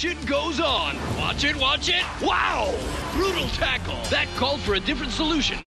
shit goes on. Watch it, watch it. Wow! Brutal tackle. That called for a different solution.